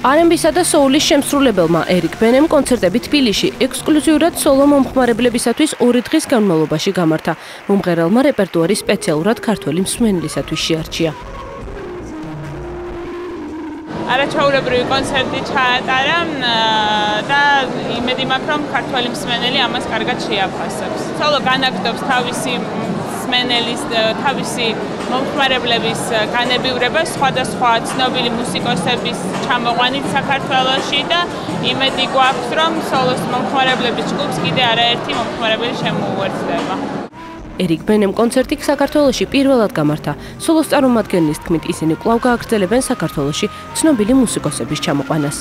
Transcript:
R&B-სა და soul-ის შემსრულებელმა ერიკ ბენემ კონცერტები თბილისში ექსკლუზიურად სოლო მომხმარებლებისათვის ორი დღის განმავლობაში გამართა. მომღერალმა რეპერტუარი სპეციალურად ქართველი მსმენელისათვის შეარჩია. არაჩვეულებრივი კონცერტი ჩაატარა და იმედი მაქვს რომ ქართველი მსმენელი ამას კარგად შეაფასებს. სოლო განაგდობს თავისი მსმენელის თავისი მომხმარებლების განებივრება სხვადასხვა ცნობილი მუსიკოსების ჩამოყვანით საქართველოში და იმედი გვაქვს რომ სოლოს მომხმარებლების ჯგუფს კიდე არაერთი მომხმარებელი შემოუერთდება. ერიკ ბენემ კონცერტი საქართველოში პირველად გამართა. სოლოს წარმომადგენლის თქმით, ისინი კვლავ გააგრძელებენ საქართველოში ცნობილი მუსიკოსების ჩამოყვანას.